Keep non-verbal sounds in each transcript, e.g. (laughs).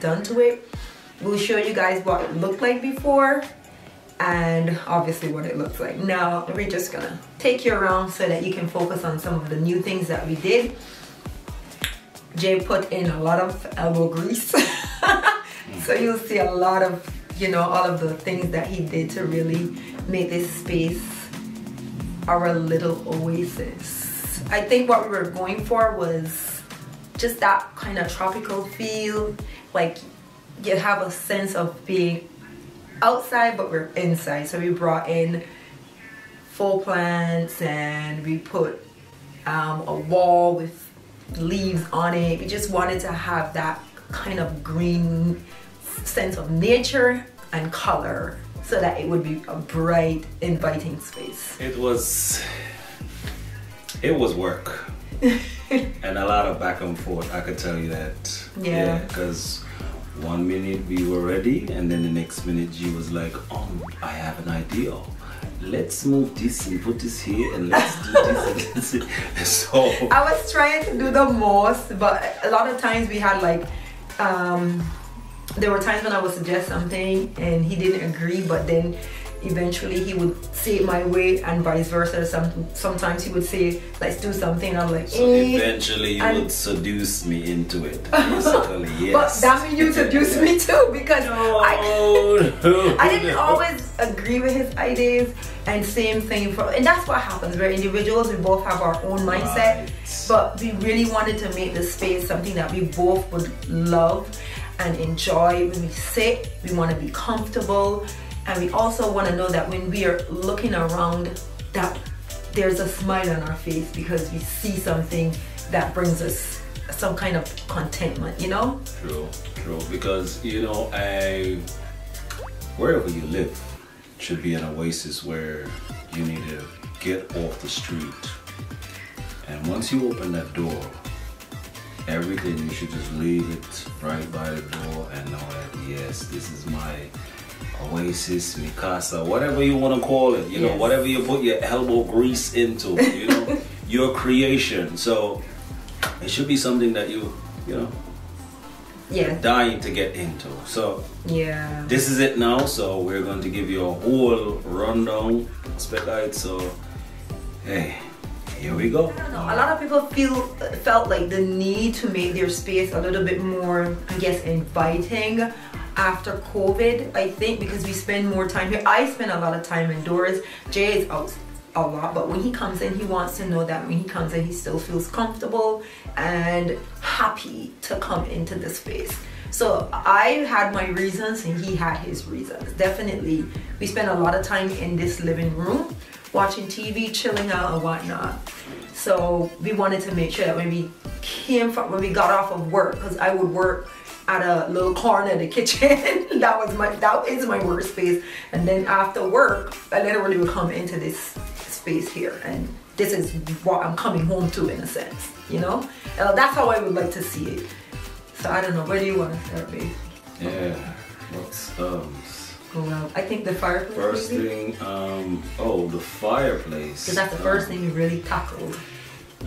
done to it. We'll show you guys what it looked like before and obviously what it looks like now. We're just gonna take you around so that you can focus on some of the new things that we did. Jay put in a lot of elbow grease. (laughs) so you'll see a lot of, you know, all of the things that he did to really make this space our little oasis. I think what we were going for was just that kind of tropical feel. Like you have a sense of being outside, but we're inside. So we brought in full plants and we put um, a wall with leaves on it. We just wanted to have that kind of green sense of nature and color so that it would be a bright, inviting space. It was, it was work. (laughs) and a lot of back and forth, I could tell you that. Yeah. Because yeah, one minute we were ready and then the next minute she was like, oh, I have an idea let's move this and put this here and let's do this and (laughs) this. so I was trying to do the most, but a lot of times we had like um, there were times when I would suggest something and he didn't agree, but then eventually he would say it my way and vice versa. Some, sometimes he would say, let's do something. I'm like, so eh. eventually you would seduce me into it. (laughs) Basically, yes. But that means you seduced me (laughs) too because no, I, no, (laughs) I didn't always agree with his ideas and same thing for, and that's what happens. We're individuals, we both have our own mindset, right. but we really wanted to make the space something that we both would love and enjoy. When we sit, we want to be comfortable and we also want to know that when we are looking around that there's a smile on our face because we see something that brings us some kind of contentment, you know? True, true. Because, you know, I, wherever you live should be an oasis where you need to get off the street. And once you open that door, everything you should just leave it right by the door and know that yes, this is my Oasis, Mikasa, whatever you want to call it, you yes. know, whatever you put your elbow grease into, you know, (laughs) your creation. So it should be something that you, you know, yeah. dying to get into. So yeah, this is it now. So we're going to give you a whole rundown, spec So hey, here we go. A lot of people feel felt like the need to make their space a little bit more, I guess, inviting after COVID, I think, because we spend more time here. I spend a lot of time indoors. Jay is out a lot, but when he comes in, he wants to know that when he comes in, he still feels comfortable and happy to come into the space. So I had my reasons and he had his reasons. Definitely, we spend a lot of time in this living room watching TV, chilling out and whatnot. So we wanted to make sure that when we came from, when we got off of work, because I would work at a little corner in the kitchen. (laughs) that was my, that is my workspace. And then after work, I literally would come into this space here. And this is what I'm coming home to in a sense, you know? Uh, that's how I would like to see it. So I don't know, where do you want to start, babe? Yeah, what's, um, Oh, well, I think the fireplace. First maybe? thing, um, oh, the fireplace. Because that's the first um, thing you really tackled.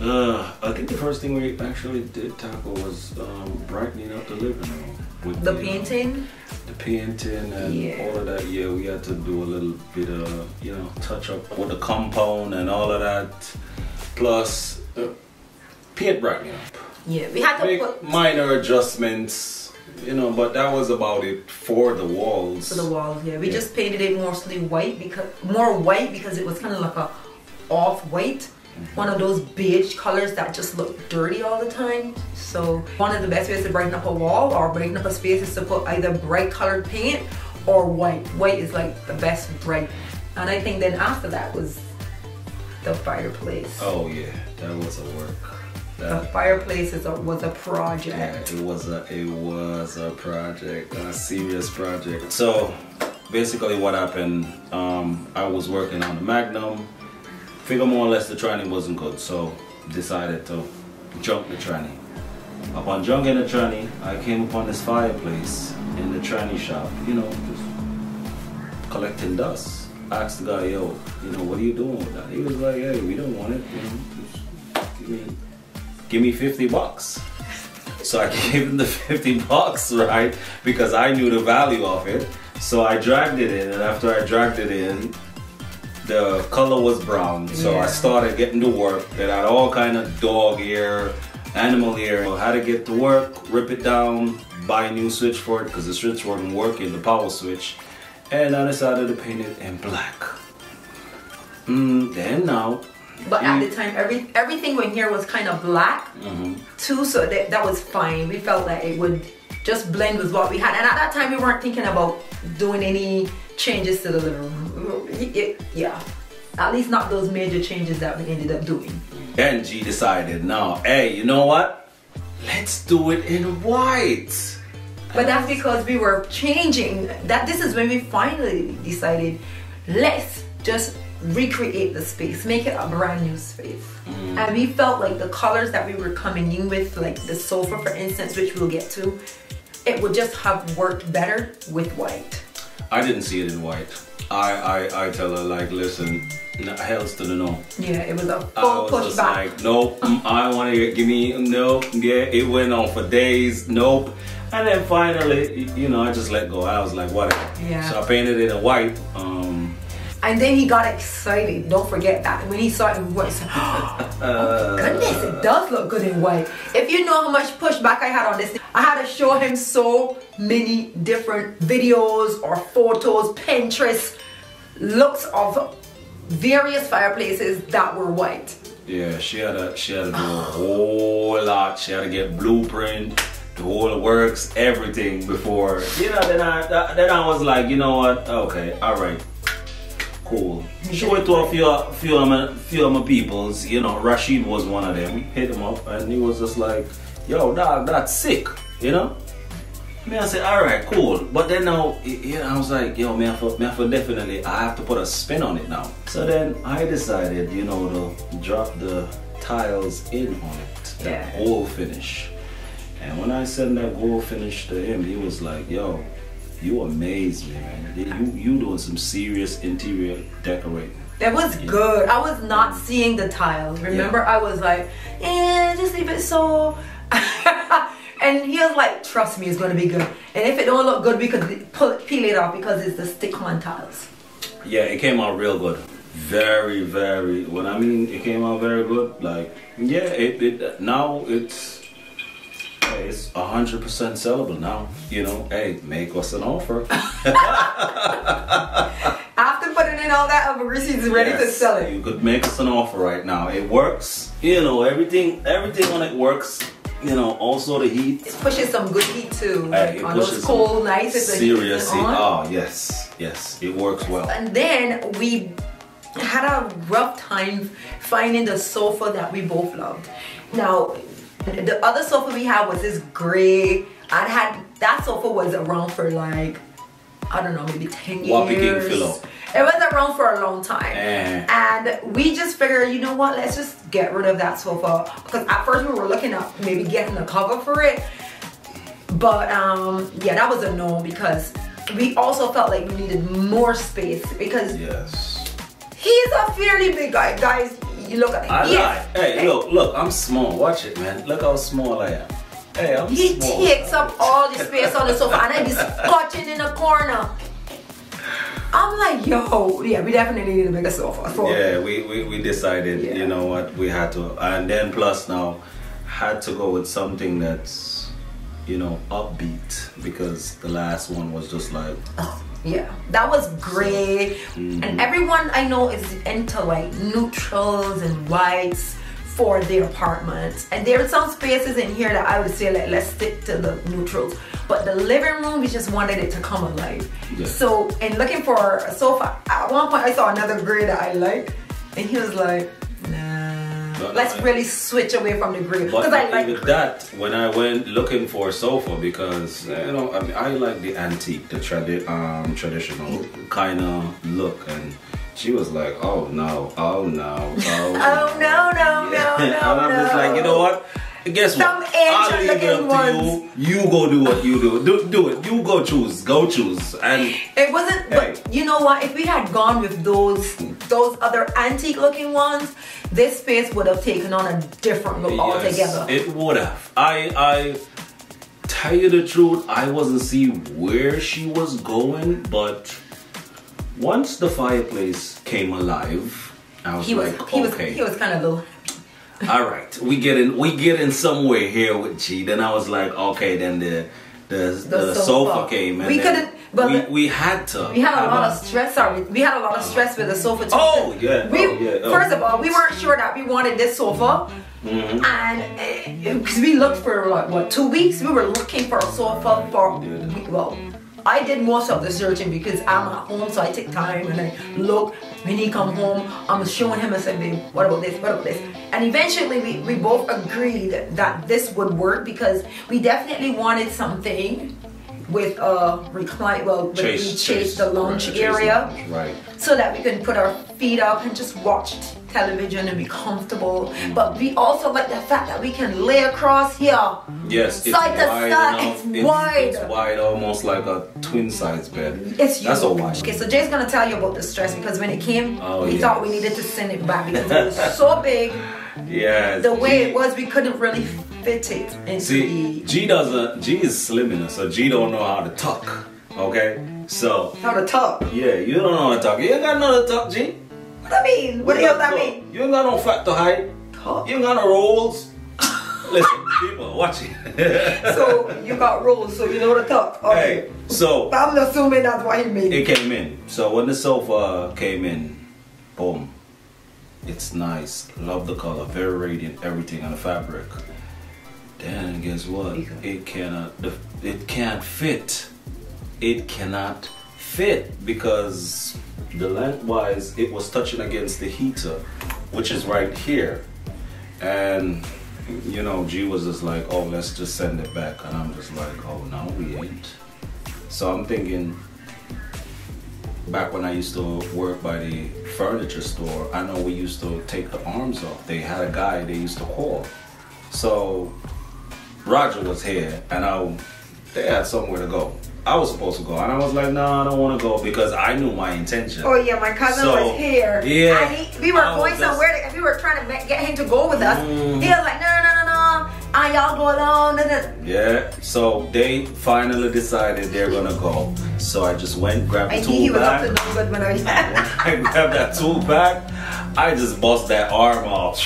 Uh, I think the first thing we actually did tackle was um, brightening up the living room. With the, the painting? Um, the painting and yeah. all of that. Yeah, we had to do a little bit of, you know, touch up with the compound and all of that. Plus, uh, paint brightening up. Yeah, we had to Make put... minor adjustments, you know, but that was about it for the walls. For the walls, yeah. We yeah. just painted it mostly white because, more white because it was kind of like a off-white one of those beige colors that just look dirty all the time. So one of the best ways to brighten up a wall or brighten up a space is to put either bright colored paint or white. White is like the best bright. And I think then after that was the fireplace. Oh yeah, that was a work. That, the fireplace is a, was a project. Yeah, it was a it was a project, a serious project. So basically, what happened? Um, I was working on the Magnum figure more or less the training wasn't good, so decided to jump the training. upon jogging the tranny, I came upon this fireplace in the tranny shop, you know, just collecting dust. I asked the guy, yo, you know, what are you doing with that? He was like, hey, we don't want it, you know, give me, give me 50 bucks. (laughs) So I (laughs) gave him the 50 bucks, right? Because I knew the value of it. So I dragged it in, and after I dragged it in, the color was brown. So Yeah. I started getting to work. It had all kind of dog ear, animal ear. I had to get to work, rip it down, buy a new switch for it because the switch wasn't working, the power switch. And I decided to paint it in black. Mm, then now. But at the time, every everything in here was kind of black Mhm. too, so that, that was fine. We felt that it would just blend with what we had. And at that time, we weren't thinking about doing any changes to the living room. It- yeah, at least not those major changes that we ended up doing. Then G decided, now, hey, you know what? Let's do it in white. But that's because we were changing. That this is when we finally decided, let's just recreate the space, make it a brand new space. Mm. And we felt like the colors that we were coming in with, like the sofa, for instance, which we'll get to, it would just have worked better with white. I didn't see it in white. I I, I tell her like, listen, hell's to the no. Yeah, it was a full was push just back. like, nope, (laughs) mm, I want to give me nope. Yeah, it went on for days. Nope. And then finally, you know, I just let go. I was like, whatever. Yeah. So I painted it in white. Um, And then he got excited. Don't forget that when he saw it he said, (gasps) (laughs) "Oh goodness, it does look good in white." If you know how much pushback I had on this, I had to show him so many different videos or photos, Pinterest looks of various fireplaces that were white. yeah, she had to she had to do a whole lot. She had to get blueprint, the whole works, everything before. You know, then I then I was like, you know what? Okay, all right. Cool. Show it to a few, few of my, few of my peoples. You know, Rashid was one of them. Hit him up, and he was just like, "Yo, dog, that's sick." You know. Me, I said, "All right, cool." But then now, y- you know, I was like, "Yo, me, I for, me, I for definitely, I have to put a spin on it now." So then I decided, you know, to drop the tiles in on it, that Yeah. whole finish. And when I sent that gold finish to him, he was like, "Yo, you amaze me, man. You you doing some serious interior decorating." That was good. I was not seeing the tiles. Remember, I was like, eh, just leave it so. (laughs) and he was like, trust me, it's gonna be good. And if it don't look good, we could pull, peel it off because it's the stick-on tiles. Yeah, it came out real good. Very, very. When I mean it came out very good, like yeah, it, it now it's it's hundred percent sellable now. You know, hey, make us an offer. (laughs) (laughs) After putting in all that, Alvarez ready to sell it. You could make us an offer right now. It works. You know, everything everything on it works. You know, also the heat. It pushes some good heat too. Hey, on those cold nights, if the heat serious heat. on. Oh yes, yes, it works well. And then we had a rough time finding the sofa that we both loved. Now, the other sofa we had was this gray. I had that sofa was around for like I don't know, maybe 10 Whopper King years. It was around for a long time. Eh. And we just figured, you know what, let's just get rid of that sofa. Because at first we were looking at maybe getting a cover for it. But um, yeah, that was a no because we also felt like we needed more space because Yes. he's a fairly big guy. Guys, you look at him. I He is- lie. Hey, look, look, I'm small. Watch it, man. Look how small I am. Hey, I'm small. He small. takes up all the space on the sofa and I be (laughs) scotching in the corner. I'm like, yo, yeah, we definitely need a bigger sofa. For Yeah, we, we, we decided, Yeah. you know what, we had to. And then plus now, had to go with something that's, you know, upbeat because the last one was just like, oh. Yeah, that was great. Mm-hmm. And everyone I know is into like neutrals and whites for their apartments. And there are some spaces in here that I would say like let's stick to the neutrals. But the living room, we just wanted it to come alive. Yeah. So in looking for a sofa, at one point I saw another gray that I like, and he was like, nah, But let's really switch away from the But because I like with that, when I went looking for a sofa, because you know, I mean, I like the antique, the tradi- um, traditional kind of look, and she was like, "Oh no, oh no, oh, (laughs) Oh no no no (laughs) Yeah. no! (laughs) and I'm just like, you know what? guess Some what? I'll leave it up to you. You go do what you do. Do do it. You go choose. Go choose. And It wasn't, Hey. but you know what? If we had gone with those those other antique looking ones, this space would have taken on a different look altogether. It would have. I I tell you the truth, I wasn't see where she was going, but once the fireplace came alive, I was he was like, he was okay, he was kind of low. all right, we get in we get in somewhere here with G. Then I was like, okay, then the the, the, sofa. sofa. came and We couldn't- but we, we had to. We had a lot of stress. Sorry, we had a lot of stress with the sofa. Too. Oh, yeah. We Oh, yeah. Oh. first of all, we weren't sure that we wanted this sofa, Mhm. and because we looked for like what two weeks, we were looking for a sofa for well. I did most of the searching because I'm at home, so I take time and I look. When he come home, I'm showing him and saying, "Babe, what about this? What about this?" And eventually, we, we both agreed that this would work because we definitely wanted something with uh, a recline. Well, with we chase the lounge right, chase area Right. so that we can put our feet up and just watch television and be comfortable. Mm. But we also like the fact that we can lay across here. Yes, it's Side to wide side, enough. it's wide. It's wide, almost like a twin size bed. It's That's a huge. wide. Okay, so Jay's gonna tell you about the stress mm. because when it came, Oh, we yes. thought we needed to send it back because it was so (laughs) big. Yeah. The way it was, we couldn't really fit it into See, the G doesn't. G is slim enough, so G don't know how to tuck. Okay, so how to tuck. yeah, you don't know how to tuck. You ain't got no to tuck, G. What I mean? What the hell that mean? You ain't got no fat to hide. Tuck. You ain't got no rolls. Listen, people, watch it. So you got rules, so you know how to tuck. Okay. hey, so I'm assuming that's what he means. it came in. So when the sofa came in, boom. It's nice. Love the color. Very radiant. Everything on the fabric. Then guess what? It cannot. It can't fit. It cannot fit because the lengthwise it was touching against the heater, which is right here, and you know G was just like, oh, let's just send it back, and I'm just like, oh no, we ain't. So I'm thinking back when I used to work by the furniture store, I know we used to take the arms off. They had a guy they used to call. So Roger was here and I they had somewhere to go. I was supposed to go and I was like, no, I don't want to go because I knew my intention. Oh yeah, my cousin So, was here. yeah, and he, we were I was going just- somewhere. To, we were trying to get him to go with us. Mm. He was like, no, no, no, no, no. And y'all go alone. No, no. Yeah, so they finally decided they're gonna go. So I just went, grabbed I the knew he tool was up back. to no good when I was. I grabbed that tool back. I just bust that arm off.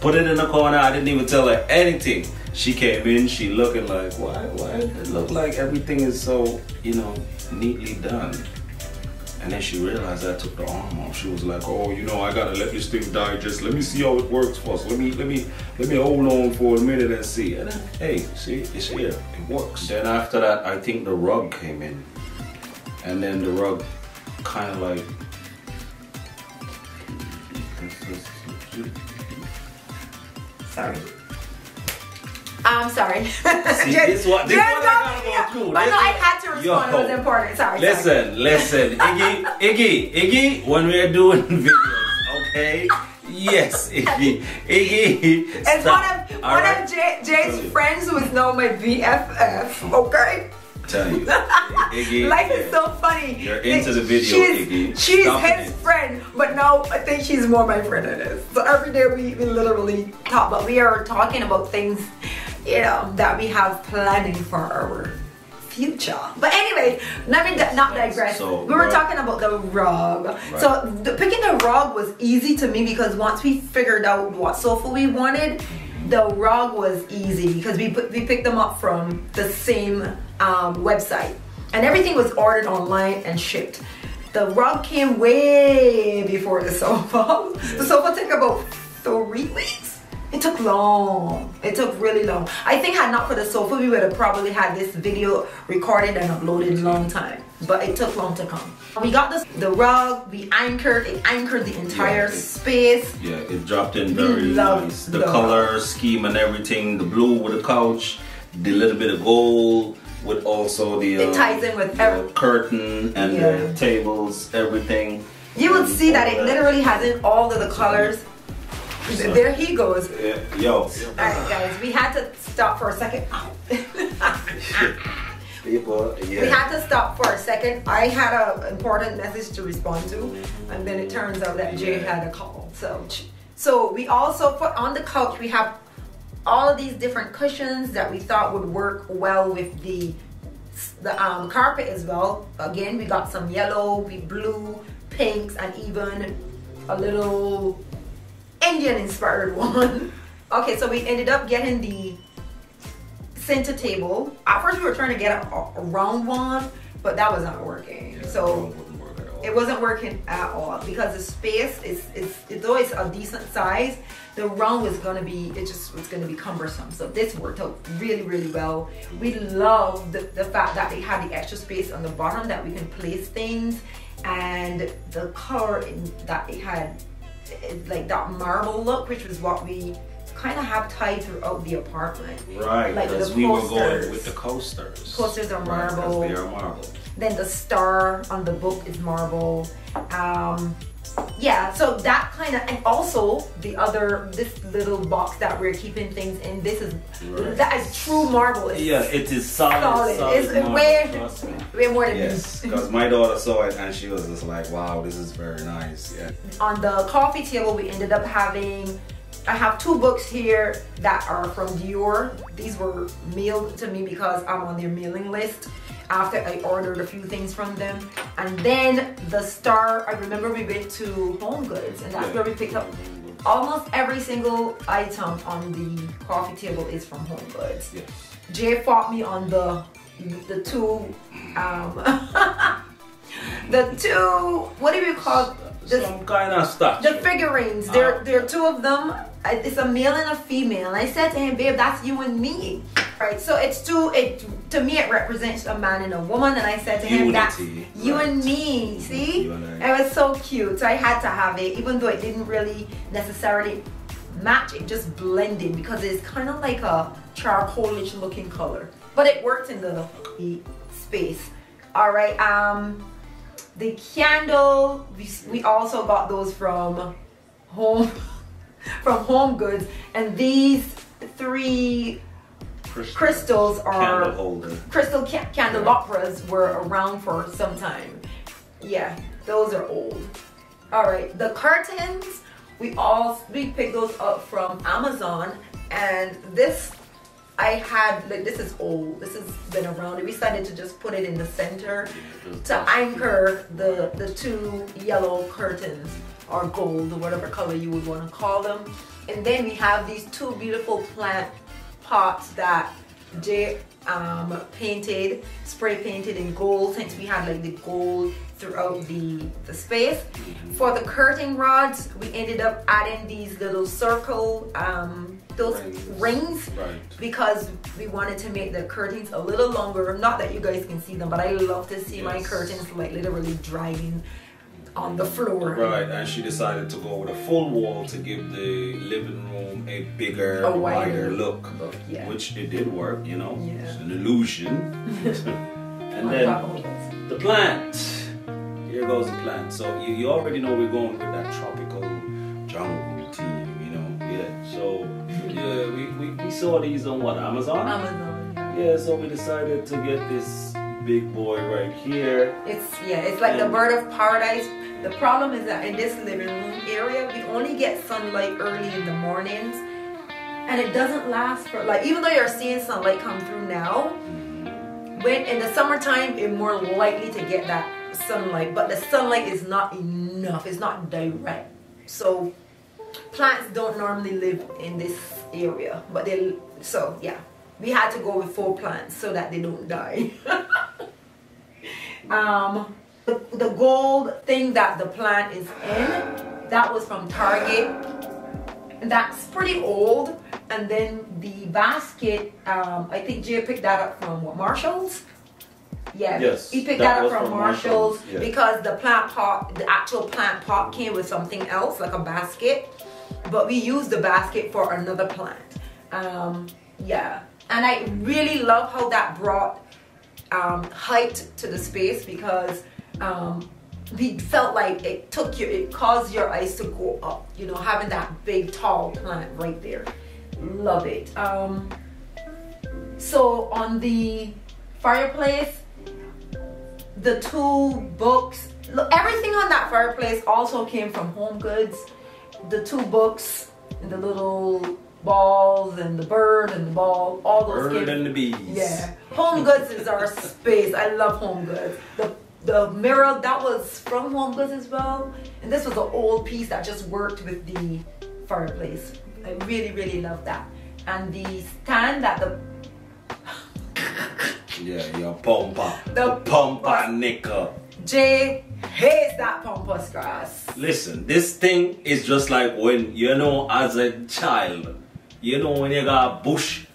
Put it in the corner. I didn't even tell her anything. She came in. She looking like, why? Why? It look like everything is so, you know, neatly done. And then she realized I took the arm off. She was like, "Oh, you know, I gotta let this thing digest. Let me see how it works first. Let me, let me, let me hold on for a minute and see." And then, hey, see, it's here. It works. Then after that, I think the rug came in, and then the rug kind of like. sorry. I'm sorry. See, (laughs) this what- this what I gotta go yeah. through. But no, I had to respond. Yo. It was important. Sorry. sorry. Listen, listen, Iggy, (laughs) Iggy, Iggy, when we're doing (laughs) videos, okay? Yes, Iggy, Iggy. It's one of All one right? of Jay, Jay's friends who is now my BFF. Okay. Tell you, Iggy. Life is so funny. You're into the video, she's, Iggy. She's Stop his it. friend, but now I think she's more my friend than this. So every day we, we literally talk, but we are talking about things, you know, that we have planning for our future. But anyway, let me not digress. So, we were right. talking about the rug. So the, picking the rug was easy to me because once we figured out what sofa we wanted, the rug was easy because we put, we picked them up from the same um, website, and everything was ordered online and shipped. The rug came way before the sofa. (laughs) The sofa took about three weeks. It took long. It took really long. I think had not for the sofa, we would have probably had this video recorded and uploaded a long time. But it took long to come. We got this the rug, we anchored, it anchored the entire Yeah, it- space. Yeah, it dropped in very nice. The the- color scheme and everything, the blue with the couch, the little bit of gold with also the It uh, ties in with the curtain and Yeah. the tables, everything. You would see that it literally has in all of the colors. There he goes. Yeah, yo. Alright guys, we had to stop for a second. (laughs) People, We had to stop for a second. I had an important message to respond to, and then it turns out that Jay Yeah. had a call. So, so we also put on the couch. We have all of these different cushions that we thought would work well with the the um, carpet as well. Again, we got some yellow, we blue, pinks, and even a little Indian inspired one. (laughs) okay, so we ended up getting the center table. At first, we were trying to get a, a round one, but that was not working. Yeah, so it work it wasn't working at all because the space is, is, is though it's a decent size, the round was gonna be it just was gonna be cumbersome. So this worked out really really well. We love the, the fact that they had the extra space on the bottom that we can place things, and the color in, that it had, like that marble look, which was what we kind of have tied throughout the apartment. Right, Like because we were going with the coasters. Coasters are Right, marble. they are marble. Then the star on the book is marble. Um, yeah, so that kind of, and also the other, this little box that we're keeping things in, this is, Right. that is true marble. It's Yeah, it is solid. Solid. solid It's marble, way- way more than Yes, because my daughter saw it and she was just like, "Wow, this is very nice." Yeah. On the coffee table, we ended up having, I have two books here that are from Dior. These were mailed to me because I'm on their mailing list after I ordered a few things from them. And then the star, I remember we went to Home Goods and that's Yeah. where we picked up almost every single item on the coffee table is from Home Goods. Yes. Jay fought me on the the two um (laughs) the two what do you call the Some kind of stuff. the figurines, there, Ah. there are two of them. It's a male and a female. And I said to him, babe, that's you and me. Right, so it's two, it, to me, it represents a man and a woman. And I said to him, that's Unity, you right. and me. See? You and I. It was so cute. So I had to have it, even though it didn't really necessarily match, it just blended because it's kind of like a charcoalish looking color. But it worked in the space. All right, um, the candle we, we also got those from home (laughs) from home goods and these three Crystals, crystals are- crystal ca- candelabras were around for some time. Yeah those are old. All right the curtains we all we picked those up from amazon and this i had like this is old. This has been around. We decided to just put it in the center to anchor the the two yellow curtains or gold or whatever color you would want to call them. And then we have these two beautiful plant pots that Jay um, painted spray painted in gold since we had like the gold throughout the the space for the curtain rods we ended up adding these little circle um, those Rings. rings Right. because we wanted to make the curtains a little longer. Not that you guys can see them, but I love to see my curtains like literally dragging on the floor. Right, and she decided to go with a full wall to give the living room a bigger, A wider wider look, look, yeah. which it did work. You know, Yeah. it's an illusion. (laughs) and On then top of this. the plant. Here goes the plant. So you, you already know we're going with that tropical jungle theme. You know, yeah. So yeah, we, we, we saw these on what Amazon. Amazon. Yeah, so we decided to get this big boy right here. It's yeah, it's like the bird of paradise. The problem is that in this living room area, we only get sunlight early in the mornings, and it doesn't last for like even though you're seeing sunlight come through now, mm-hmm. when in the summertime you're more likely to get that sunlight, but the sunlight is not enough. It's not direct, so plants don't normally live in this area, but they so yeah. We had to go with four plants so that they don't die. (laughs) um, the, the gold thing that the plant is in, that was from Target. And that's pretty old. And then the basket, um, I think Jay picked that up from what, Marshalls? Yeah, Yes, he picked that that, up from, from Marshalls, Marshalls, yeah. because the plant pot, the actual plant pot came with something else, like a basket. But we used the basket for another plant. Um, yeah, and I really love how that brought um, height to the space because um, we felt like it took your it caused your eyes to go up you know having that big tall plant right there. Love it. Um so on the fireplace the two books look everything on that fireplace also came from home goods. The two books the little balls and the bird and the ball all those Bird came and the bees. yeah, Home Goods is our space. I love Home Goods. The the mirror that was from Home Goods as well, and this was an old piece that just worked with the fireplace. I really really love that. And the stand that the (laughs) Yeah, your pumper. The pumper pumper. nickel. Jay hates that pampas grass. Listen, this thing is just like when you know, as a child, you know, when you got bush,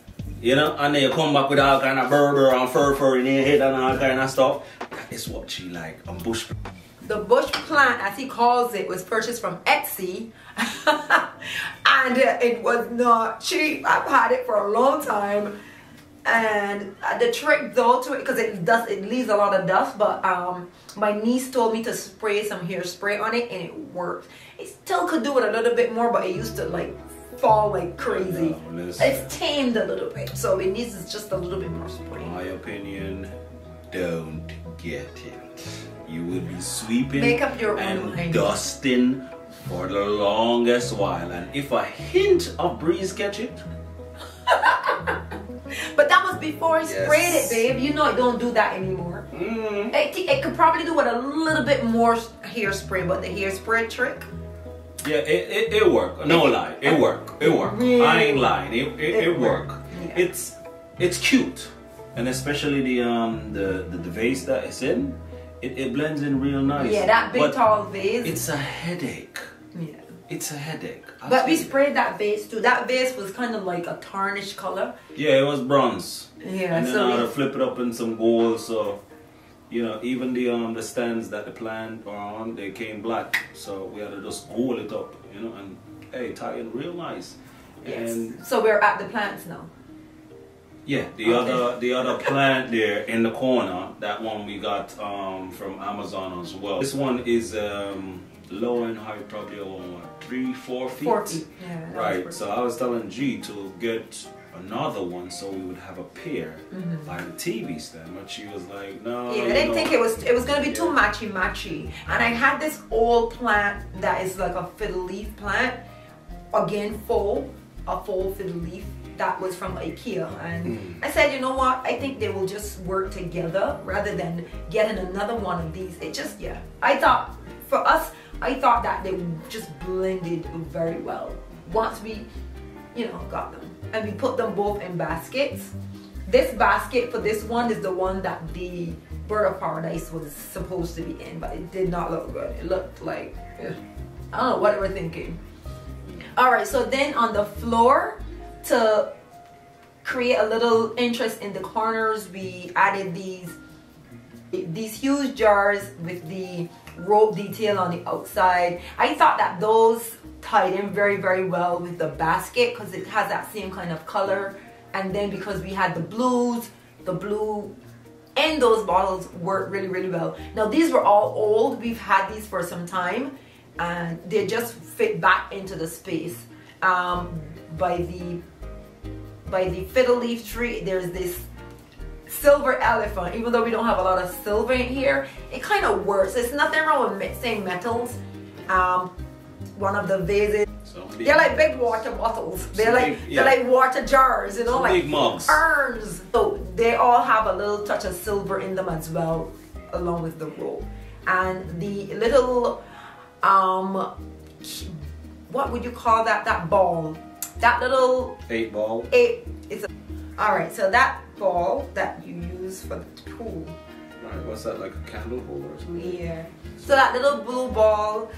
you know, and then you come back with all kind of burr and fur fur in your head and all kind of stuff. That is what she like, a bush. The bush plant, as he calls it, was purchased from Etsy, (laughs) and it was not cheap. I've had it for a long time, and the trick though to it because it does it leaves a lot of dust. But um, my niece told me to spray some hairspray on it, and it worked. It still could do it a little bit more, but it used to like fall like crazy. It's tamed a little bit, so it needs just a little bit more spray. My opinion, don't get it. You will be sweeping Make up your and mind. dusting for the longest while. And if a hint of breeze catch it, (laughs) But that was before I Yes. sprayed it, babe. You know I don't do that anymore. mm, It, it could probably do with a little bit more hairspray, but the hairspray trick, yeah, it, it, it work. No lie, it work. It work. Really I ain't lying. It, it, It it work. work. Yeah. It's it's cute, and especially the um the the, the vase that it's in, it, it blends in real nice. yeah, that big But tall vase. It's a headache. yeah. It's a headache. I'll But we you. sprayed that vase too. That vase was kind of like a tarnished color. Yeah, it was bronze. Yeah, and then so I had to flip it up in some gold. So, you know, even the um the stands that the plant are on, they came black. So we had to just gold it up, you know, and hey, tie in real nice. Yes. And So we're at the plants now. yeah, the Okay. other the other plant there in the corner, that one we got um from Amazon as well. This one is um low and high probably around what, three, four feet. Four feet. Yeah. Right, so I was telling G to get another one so we would have a pair by the TV stand, but she was like, no. Yeah, I didn't know. think it was it was gonna be too Yeah. matchy matchy. And I had this old plant that is like a fiddle leaf plant, again full, a full fiddle leaf that was from IKEA. And Mm. I said, you know what? I think they will just work together rather than getting another one of these. It just yeah. I thought for us, I thought that they just blended very well once we, you know, got them. And we put them both in baskets. This basket for this one is the one that the bird of paradise was supposed to be in, but it did not look good. It looked like eh, I don't know what were thinking. All right, so then on the floor to create a little interest in the corners, we added these these huge jars with the rope detail on the outside. I thought that those tied in very very well with the basket because it has that same kind of color. And then because we had the blues, the blue and those bottles worked really really well. Now these were all old. We've had these for some time, and they just fit back into the space. Um, by the by the fiddle leaf tree, there's this silver elephant. Even though we don't have a lot of silver in here, it kind of works. There's nothing wrong with mixing metals. Um, one of the vases. They're like big water bottles. They're like big- yeah. they're like water jars, you know, Some like big mugs. urns. So they all have a little touch of silver in them as well, along with the rope. And the little um what would you call that that ball? That little eight ball. eight it's a alright, so that ball that you use for the pool. Right, what's that, like a candle holder or something? Yeah. So that little blue ball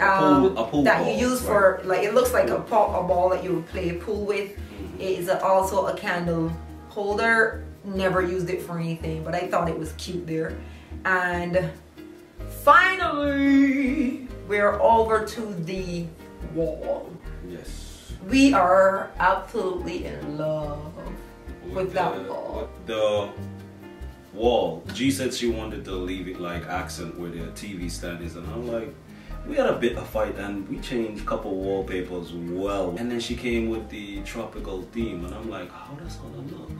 um, pool- pool that ball, you use for like it looks like a, ball, a ball that you would play pool with Mm-hmm. is also a candle holder. Never used it for anything, but I thought it was cute there. And finally, we're over to the wall. Yes. We are absolutely in love with that the, wall. The wall. G said she wanted to leave it like accent where the TV stand is, and I'm like, we had a bit of fight and we changed a couple wallpapers well. And then she came with the tropical theme, and I'm like, how does gonna look?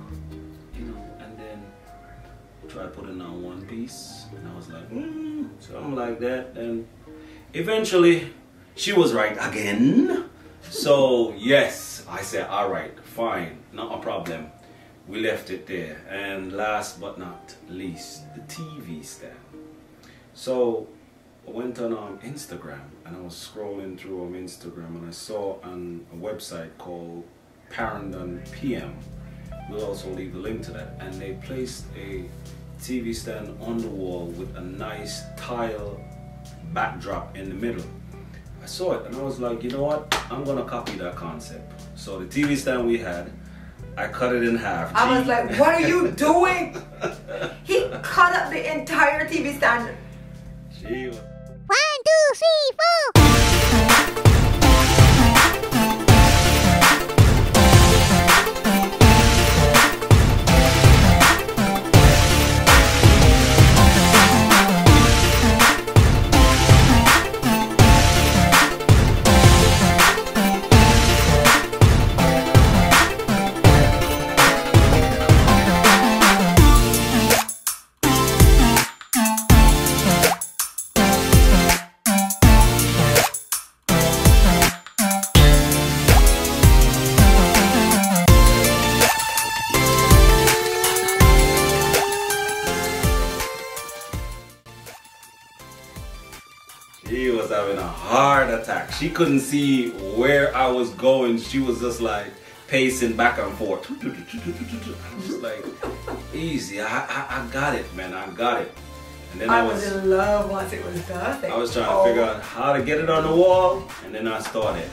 You know, and then try putting on one piece, and I was like, mm, something like that. And eventually, she was right again. So yes, I said, all right, fine, not a problem. We left it there. And last but not least, the TV stand. So I went on um, Instagram and I was scrolling through on Instagram and I saw on a website called Parandon PM. We'll also leave the link to that. And they placed a TV stand on the wall with a nice tile backdrop in the middle. I saw it and I was like, you know what? I'm gonna copy that concept. So the TV stand we had, I cut it in half. I was like, what are you (laughs) doing? he cut up the entire TV stand. She was- One, two, three, four. Heart attack. She couldn't see where I was going. She was just like pacing back and forth. I was just like, easy. I, I, I got it, man. I got it. And then I, I was was, in love once it was done. I was trying to Oh. figure out how to get it on the wall, and then I started.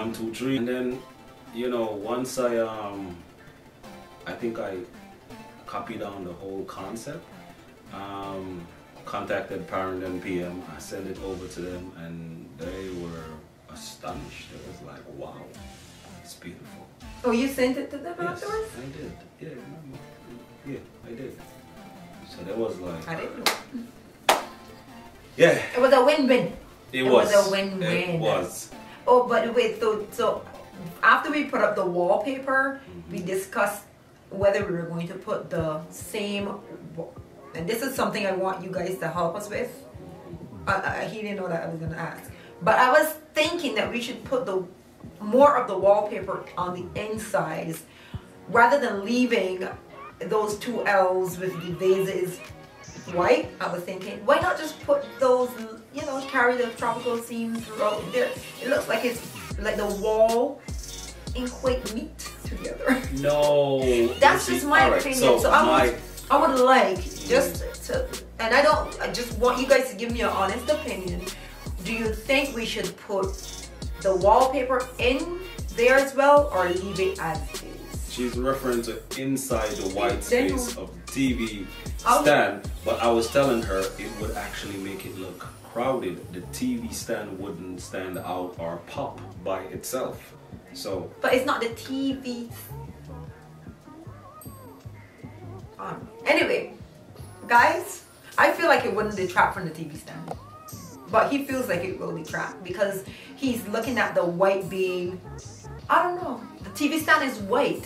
One, two, three, and then, you know, once I um, I think I copied down the whole concept. Um, contacted Parent and PM. I sent it over to them, and they were astonished. It was like, wow, it's beautiful. Oh, you sent it to them Yes, afterwards? I did. Yeah, yeah, I did. So that was like, I didn't know. yeah, It was a win-win. it, It was was. a win-win. It was. Oh, but wait, so so after we put up the wallpaper, we discussed whether we were going to put the same. And this is something I want you guys to help us with. He didn't know that I was gonna ask, but I was thinking that we should put the more of the wallpaper on the insides rather than leaving those two L's with the vases white. I was thinking, why not just put those, you know, carry the tropical themes throughout there? It looks like it's like the wall ain't quite neat together. (laughs) No. That's just my alright, opinion. So, So, I my, would, I would like just to, and I don't, I just want you guys to give me an honest opinion. Do you think we should put the wallpaper in there as well, or leave it as is? she's referring to inside the white space of the TV stand, but I was telling her it would actually make it look crowded. The TV stand wouldn't stand out or pop by itself. So But it's not the TV. Um, anyway, guys, I feel like it wouldn't detract from the TV stand. but he feels like it will be cracked because he's looking at the white being. I don't know. The TV stand is white,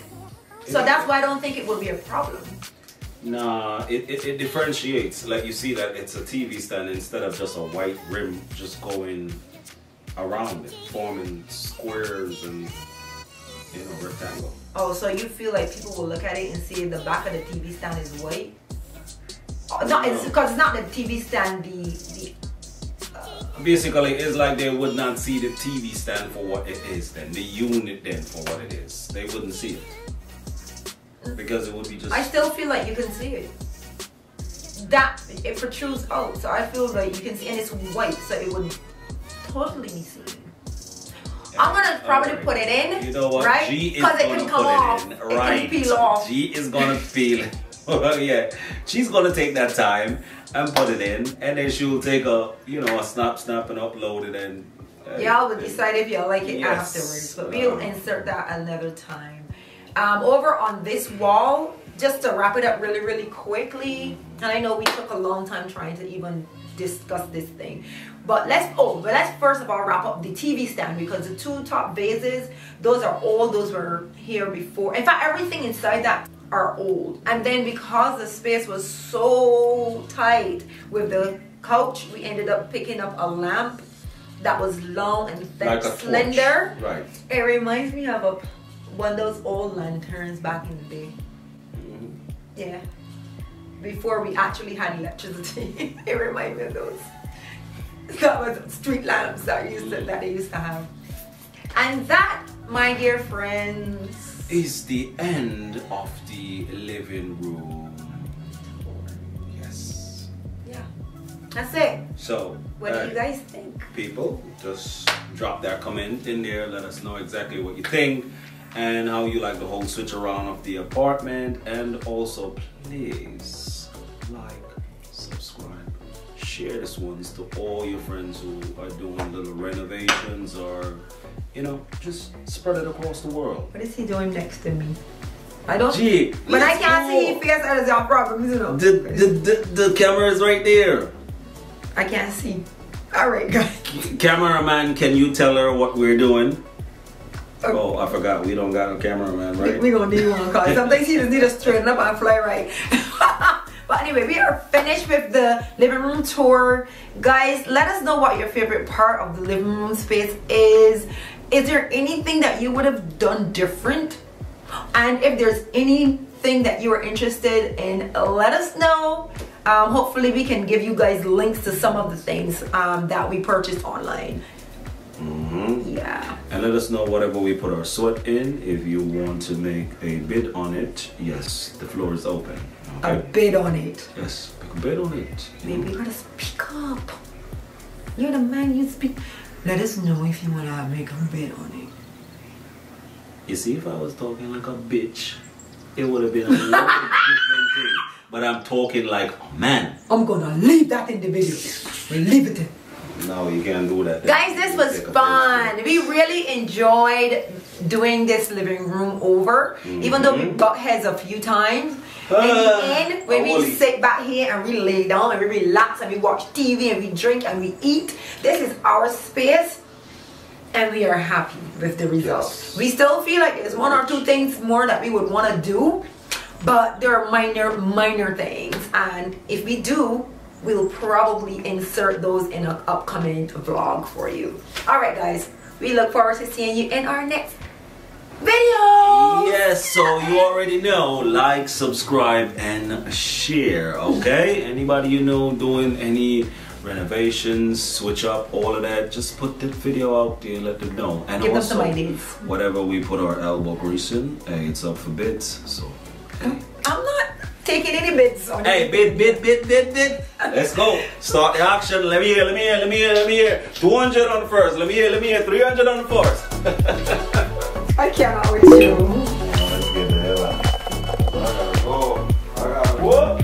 so Yeah. that's why I don't think it will be a problem. Nah, it, it, it differentiates. Like you see that it's a TV stand instead of just a white rim just going around it, forming squares and you know rectangle. Oh, so you feel like people will look at it and see the back of the TV stand is white? Oh, no, it's because it's not the TV stand. The the uh, Basically, it's like they would not see the TV stand for what it is. Then the unit then for what it is, they wouldn't see it because it would be just. I still feel like you can see it. That it protrudes out, so I feel like you can see, and it's white, so it would totally be seen. I'm gonna probably put it in, You know what? right? G is Because it gonna can come off. it in. It Right. can peel off. G is gonna feel. (laughs) yeah, she's gonna take that time and put it in, and then she'll take a you know a snap, snap, and upload it, and uh, Y'all will decide if y'all like it Yes. afterwards, but we'll Um, insert that another time. Um, over on this wall, just to wrap it up really, really quickly, and I know we took a long time trying to even discuss this thing, but let's oh, but let's first of all wrap up the TV stand because the two top vases, those are old. Those were here before. In fact, everything inside that are old. And then because the space was so tight with the couch, we ended up picking up a lamp that was long and thick, like a torch. slender. right? It reminds me of a one of those old lanterns back in the day. Mhm. Yeah. Before we actually had electricity. (laughs) it reminds me of those. That was street lamps that used to, that they used to have. And that, my dear friends, Is the end of the living room? Yes. yeah. That's it. So, What uh, do you guys think? people just drop their comment in there let us know exactly what you think and how you like the whole switch around of the apartment and also please like subscribe share this ones to all your friends who are doing little renovations or you know just spread it across the world What is he doing next to me? I don't. gee but I can't see his face. That is your problem, you know. the, the, the, the camera is right there I can't see. All right, guys. cameraman can you tell her what we're doing. Oh i forgot we don't got a cameraman right We, we gonna need one cause sometimes you just need to straighten up and fly right. (laughs) but anyway, we are finished with the living room tour. Guys, let us know what your favorite part of the living room space is. Is there anything that you would have done different? And if there's anything that you are interested in, let us know. Um, hopefully, we can give you guys links to some of the things um, that we purchased online. Mhm. Yeah. And let us know whatever we put our sweat in. If you want to make a bid on it, yes, the floor is open. A bid on it. Yes, a bid on it. Maybe you gotta speak up. You're the man, you speak. Let us know if you wanna make a bid on it. You see, if I was talking like a bitch, it would have been a lot of different thing. But I'm talking like a man. I'm gonna leave that in the video. Leave it. No, you can't do that. Guys, this was fun. We really enjoyed doing this living room over, even though we butt heads a few times. In Ah, the end, when we holy. sit back here and we lay down and we relax and we watch TV and we drink and we eat, this is our space and we are happy with the results. Yes. We still feel like there's one or two things more that we would want to do, but there are minor, minor things. And if we do, we'll probably insert those in an upcoming vlog for you. All right, guys, we look forward to seeing you in our next video. Yes, so you already know. Like, subscribe, and share. Okay? (laughs) Anybody you know doing any renovations, switch up, all of that, just put the video out there. Let them know. And Give them some ideas. whatever we put our elbow grease in, it's up for bids. So, I'm not taking any bids on Hey, bid, bid, bid, bid, bid. Let's go. Start the auction. Let me hear, let me hear, let me hear, let me hear. 200 on the first. Let me hear, let me hear. 300 on the first. (laughs) I can't always do. Let's get the hell out. I gotta go. I gotta go.